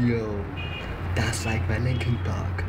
Yo, that's like my Linkin Park.